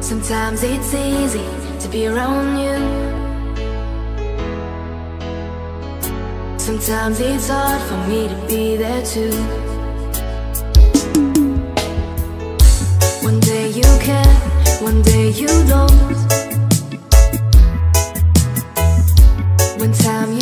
Sometimes it's easy to be around you. Sometimes it's hard for me to be there too. One day you care, one day you don't. One time